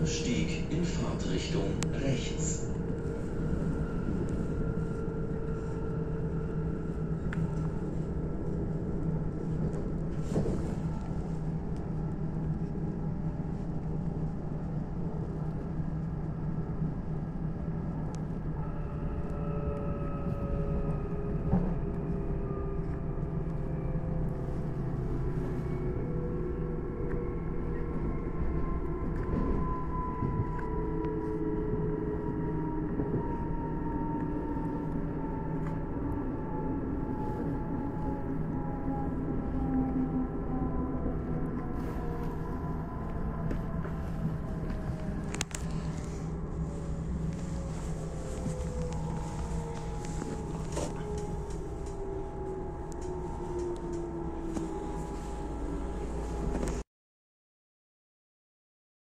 Baumstieg in Fahrtrichtung rechts.